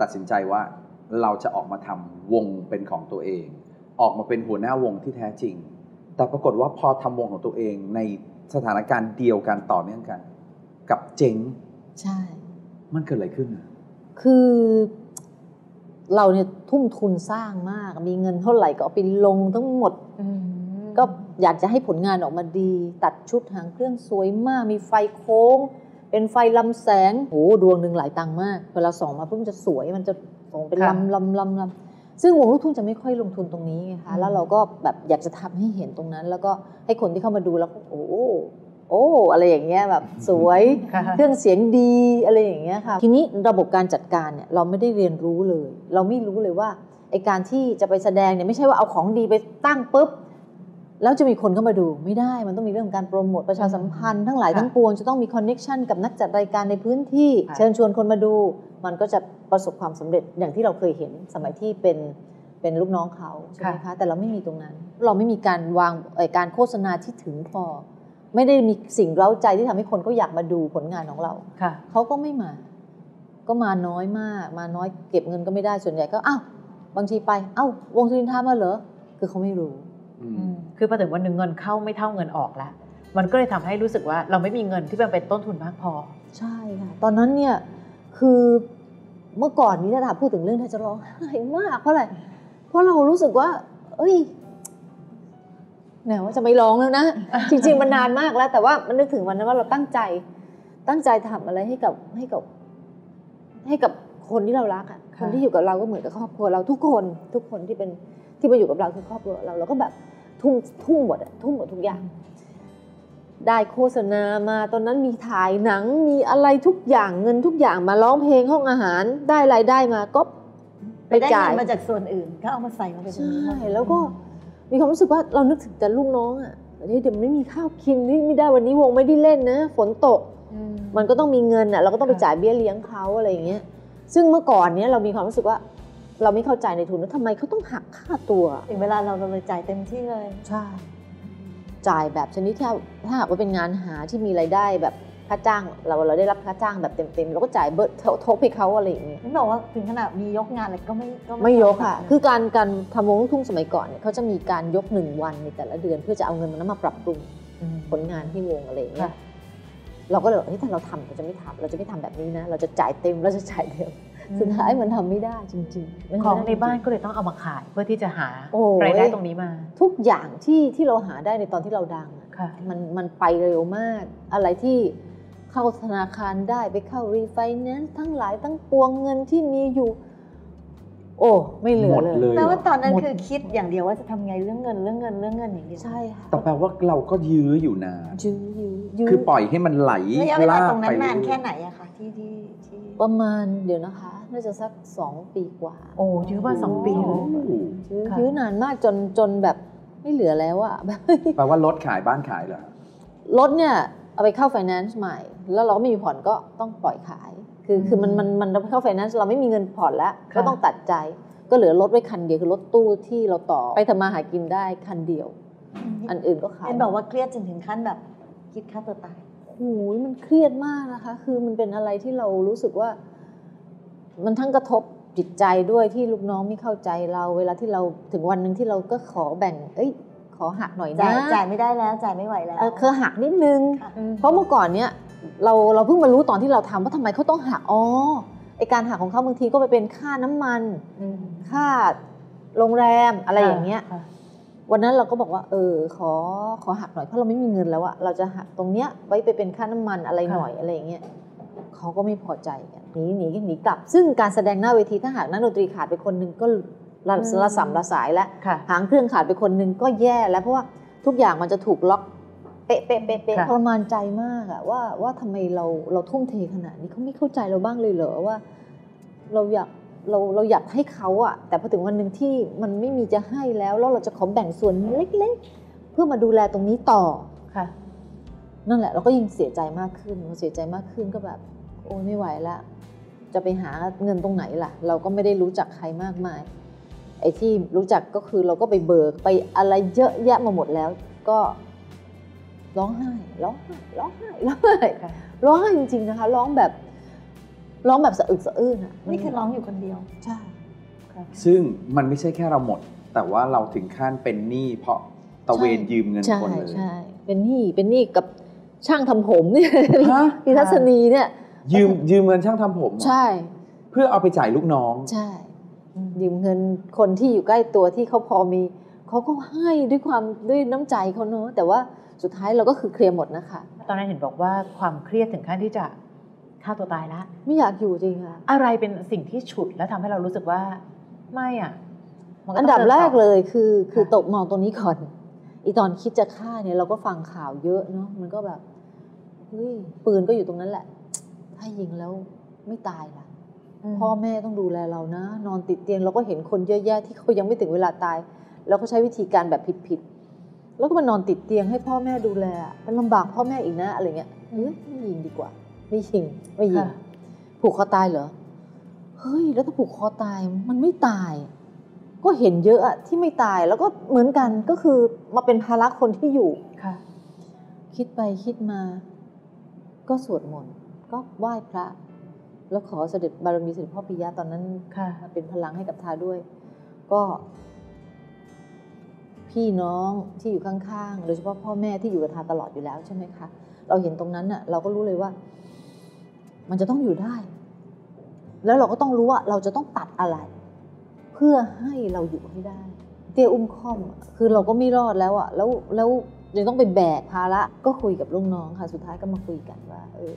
ตัดสินใจว่าเราจะออกมาทำวงเป็นของตัวเอง ออกมาเป็นหัวหน้าวงที่แท้จริง แต่ปรากฏว่าพอทำวงของตัวเองในสถานการณ์เดียวกันต่อเนื่องกัน กับเจ๊งใช่ มันเกิดอะไรขึ้นอะคือเราเนี่ยทุ่มทุนสร้างมาก มีเงินเท่าไหร่ก็เอาไปลงทั้งหมดก็อยากจะให้ผลงานออกมาดี ตัดชุดหางเครื่องสวยมาก มีไฟโค้ง เป็นไฟลำแสงโอ้ดวงหนึ่งหลายตังค์มาก เวลาส่องมาปุ๊บมันจะสวยมันจะส่งเป็นค่ะลำลำลำลำซึ่งวงลูกทุ่งจะไม่ค่อยลงทุนตรงนี้ไงคะแล้วเราก็แบบอยากจะทำให้เห็นตรงนั้น แล้วก็ให้คนที่เข้ามาดูแล้วก็โอ้โอ้อะไรอย่างเงี้ยแบบสวยค่ะเครื่องเสียงดีอะไรอย่างเงี้ยค่ะทีนี้ระบบการจัดการเนี่ยเราไม่ได้เรียนรู้เลย เราไม่รู้เลยว่าไอการที่จะไปแสดงเนี่ยไม่ใช่ว่าเอาของดีไปตั้งปุ๊บ แล้วจะมีคนเข้ามาดูไม่ได้มันต้องมีเรื่องของการโปรโมทประชาสัมพันธ์ทั้งหลายค่ะทั้งปวงจะต้องมีคอนเน็ชันกับนักจัดรายการในพื้นที่ค่ะเชิญชวนคนมาดู มันก็จะประสบความสำเร็จอย่างที่เราเคยเห็นสมัยที่เป็นเป็นลูกน้องเขาใช่ไหมคะแต่เราไม่มีตรงนั้น เราไม่มีการวางเอ่อการโฆษณาที่ถึงพอ ไม่ได้มีสิ่งเร้าใจที่ทำให้คนเขาอยากมาดูผลงานของเราค่ะเขาก็ไม่มา ก็มาน้อยมาก มาน้อยเก็บเงินก็ไม่ได้ส่วนใหญ่ก็อ้าวบางทีไป เอ้าวงสุรินทรามาเหรอคือเขาไม่รู้อืม คือพอถึงวันหนึ่งเงินเข้าไม่เท่าเงินออกแล้วมันก็เลยทำให้รู้สึกว่าเราไม่มีเงินที่มันเป็นต้นทุนมากพอ ใช่ค่ะตอนนั้นเนี่ยคือเมื่อก่อนนี้ถ้าถามพูดถึงเรื่องไทยจะร้องไห้มากเพราะอะไรเพราะเรารู้สึกว่า เอ้ยแหนว่าจะไม่ร้องแล้วนะ จริง ๆ มันนานมากแล้ว แต่ว่ามันนึกถึงวันนั้นว่าเราตั้งใจตั้งใจทำอะไรให้กับให้กับ ให้กับคนที่เรารักอะค่ะคนที่อยู่กับเราก็เหมือนกับครอบครัวเราทุกคนทุกคนที่เป็น ที่มาอยู่กับเราคือครอบครัวเราเราก็แบบทุ่มทุ่มหมดอะทุ่มหมดทุกอย่าง ได้โฆษณามาตอนนั้นมีถ่ายหนังมีอะไรทุกอย่างเงินทุกอย่างมาร้องเพลงห้องอาหาร ได้รายได้มาก็ไปไปได้จ่ายเงินมาจากส่วนอื่น ก็เอามาใส่มาเป็นตรงใช่นี้หมดแล้วก็มีความรู้สึกว่าเรานึกถึงแต่ลูกน้องอะเฮ้ยเดี๋ยวไม่มีข้าวกินนี่ไม่ได้วันนี้วงไม่ได้เล่นนะ ฝนตกอืมมันก็ต้องมีเงินอะเราก็ต้องไปค่ะจ่ายเบี้ยเลี้ยงเขาอะไรอย่างเงี้ยซึ่งเมื่อก่อนเนี้ยเรามีความรู้สึกว่า เราไม่เข้าใจในทุนว่าทำไมเขาต้องหักค่าตัว ถึงเวลาเราเราเลยจ่ายเต็มที่เลย ใช่ จ่ายแบบชนิดที่ถ้าหากว่าเป็นงานหาที่มีรายได้แบบค่าจ้างเราเราได้รับค่าจ้างแบบเต็มๆเราก็จ่ายเบิร์ททบให้เขาอะไรอย่างเงี้ยนี่บอกว่าถึงขนาดมียกงานอะไรก็ไม่ก็ไม่ยกค่ะทำคือการการทำวงลูกทุ่งสมัยก่อนเนี่ยเขาจะมีการยกหนึ่งวันในแต่ละเดือน เพื่อจะเอาเงินนั้นมาปรับปรุงผลงานที่วงอะไรอย่างเงี้ยค่ะเราก็เลยบอกเฮ้ยถ้าเราทำเราจะไม่ทำเราจะไม่ทำแบบนี้นะ เราจะจ่ายเต็มเราจะจ่ายเต็ม สุดท้ายมันทำไม่ได้จริงๆมัของไม่ในได้บ้านจริงก็เลยต้องเอามาขายเพื่อที่จะหาโอ้ยรายได้ตรงนี้มาๆทุกอย่างที่ที่เราหาได้ในตอนที่เราดังอะค่ะมันมันไปเร็วมาก อะไรที่เข้าธนาคารได้ไปเข้ารีไฟแนนซ์ทั้งหลายทั้งปวงเงินที่มีอยู่ โอ้ไม่เหลืหอมดเลยเลยแปลว่าตอนนั้นหมดคือคิดอย่างเดียวว่าจะทำไงเรื่องเงินเรื่องเงินเรื่องเงินอย่างเดียวใช่ค่ะแต่แปลว่าเราก็ยื้ออยู่นานยื้อยื้อยื้คือปล่อยให้มันไหลระยะเวลาลากตรงนั้ไปนนานเรื่อยๆแค่ไหนอะคะที่ที่ที่ประมาณเดี๋ยวนะคะ น่าจะสักสองปีกว่า โอ้ยื้อมาสองปีโอ้เลยโหยื้อค่ะยื้อนานมากจนจนแบบไม่เหลือแล้วอะแบบแปลว่ารถขายบ้านขายเหรอรถเนี่ยเอาไปเข้าไฟแนนซ์ใหม่ แล้วเราก็ไม่มีผ่อนก็ต้องปล่อยขาย คือคือมันมันมันเราไปเข้าไฟแนนซ์เราไม่มีเงินผ่อนแล้วค่ะก็ต้องตัดใจ ก็เหลือรถไว้คันเดียวคือรถตู้ที่เราต่อไปทำมาหากินได้คันเดียว อันอื่นก็ขายเห็นบอกว่าเครียดจนถึงขั้นแบบคิดฆ่าตัวตายโอ้ยมันเครียดมากนะคะ คือมันเป็นอะไรที่เรารู้สึกว่า มันทั้งกระทบจิตใจด้วยที่ลูกน้องไม่เข้าใจเรา เวลาที่เราถึงวันหนึ่งที่เราก็ขอแบ่ง เอ้ย ขอหักหน่อยจ่านะยจ่ายไม่ได้แล้วจ่ายไม่ไหวแล้วเออเคอหักนิดนึงค่ะเพราะเมื่อก่อนเนี้ยเราเราเพิ่งมารู้ตอนที่เราทำว่าทำไมเขาต้องหักอ๋อไอการหักของเขาบางทีก็ไปเป็นค่าน้ำมันค่าโรงแรมอะไรอย่างเงี้ยค่ะวันนั้นเราก็บอกว่า เออ ขอขอหักหน่อยเพราะเราไม่มีเงินแล้วอะเราจะหักตรงเนี้ยไว้ไปเป็นค่าน้ำมันอะไรหน่อยอะไรอย่างเงี้ย เขาก็ไม่พอใจกันหนีหนีหนีกลับ ซึ่งการแสดงหน้าเวทีถ้าหากนักดนตรีขาดไปคนหนึ่งก็ระอืมระสำระสายแล้วค่ะหางเครื่องขาดไปคนหนึ่งก็แย่แล้วเพราะว่าทุกอย่างมันจะถูกล็อกเป๊ะเป๊ะเป๊ะเป๊ะค่ะทรมานใจมากอะว่าว่าทำไมเราเราทุ่มเทขนาดนี้เขาไม่เข้าใจเราบ้างเลยเหรอว่า เราอยากเราเราอยากให้เขาอะแต่พอถึงวันหนึ่งที่มันไม่มีจะให้แล้วแล้วเราจะขอแบ่งส่วนเล็กๆ เพื่อมาดูแลตรงนี้ต่อค่ะ นั่นแหละเราก็ยิ่งเสียใจมากขึ้นพอเสียใจมากขึ้นก็แบบโอ้ยไม่ไหวละ จะไปหาเงินตรงไหนล่ะ เราก็ไม่ได้รู้จักใครมากมาย ไอ้ที่รู้จักก็คือเราก็ไปเบิกไปอะไรเยอะแยะมาหมดแล้ว ก็ร้องไห้ร้องไห้ร้องไห้ร้องไห้ค่ะร้องไห้จริงๆนะคะ ร้องแบบร้องแบบสะอึกสะอื้นอะนี่คือร้องอยู่คนเดียวใช่ซึ่งมันไม่ใช่แค่เราหมด แต่ว่าเราถึงขั้นเป็นหนี้เพราะตะเวนยืมเงินใช่คนเลยใช่เป็นหนี้เป็นหนี้กับช่างทำผมเนี่ยฮะพี่ทัศนีเนี่ย ยืมยืมเงินช่างทำผมเหรอใช่ เพื่อเอาไปจ่ายลูกน้องใช่ ยืมเงินคนที่อยู่ใกล้ตัวที่เขาพอมีเขาก็ให้ด้วยความด้วยน้ำใจเขาเนอะแต่ว่าสุดท้ายเราก็คือเคลียร์หมดนะคะ ตอนนั้นเห็นบอกว่าความเครียดถึงขั้นที่จะฆ่าตัวตายละไม่อยากอยู่จริงค่ะอะไรเป็นสิ่งที่ฉุดและทำให้เรารู้สึกว่าไม่อะมันก็อันต้งดับเนแรกต่เลยคือคือค่ะตกมองตรงนี้ก่อนอีตอนคิดจะฆ่าเนี่ยเราก็ฟังข่าวเยอะเนาะมันก็แบบเฮ้ยปืนก็อยู่ตรงนั้นแหละ ถ้ายิงแล้วไม่ตายล่ะมพ่อแม่ต้องดูแลเรานะ นอนติดเตียงเราก็เห็นคนเยอะแยะที่เขายังไม่ถึงเวลาตาย แล้วก็ใช้วิธีการแบบผิดๆแล้วก็มานอนติดเตียงให้พ่อแม่ดูแลอะมันลำบากพ่อแม่อีกนะอะไรเงี้ยเฮ้ยไม่ยิงดีกว่า ไม่ยิงไม่ยิงค่ะผูกคอตายเหรอเฮ้ยแล้วถ้าผูกคอตายมันไม่ตาย ก็เห็นเยอะอะที่ไม่ตายแล้วก็เหมือนกันก็คือมาเป็นภาระคนที่อยู่ค่ะ คิดไปคิดมา ก็สวดมนต์ ก็ไหว้พระ แล้วขอเสด็จบารมีเสด็จพ่อปิยะตอนนั้นค่ะมาเป็นพลังให้กับทาด้วย ก็ พี่น้องที่อยู่ข้างๆ โดยเฉพาะพ่อแม่ที่อยู่กับทาตลอดอยู่แล้วใช่ไหมคะ เราเห็นตรงนั้นน่ะ เราก็รู้เลยว่า มันจะต้องอยู่ได้ แล้วเราก็ต้องรู้ว่าเราจะต้องตัดอะไร เพื่อให้เราอยู่ให้ได้ เตี้ยอุ้มค่อมอะคือเราก็ไม่รอดแล้วอะแล้วแล้วยังต้องไปแบกภาระก็คุยกับลูกน้องค่ะ สุดท้ายก็มาคุยกันว่า เออ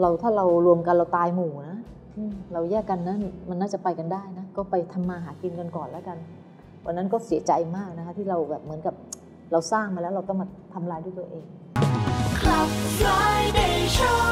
เราถ้าเรารวมกันเราตายหมู่นะอืมเราแยกกันนะมันน่าจะไปกันได้นะก็ไปทำมาหากินกันก่อนแล้วกันวันนั้นก็เสียใจมากนะคะที่เราแบบเหมือนกับเราสร้างมาแล้วเราต้องมาทำลายด้วยตัวเอง Club Friday Show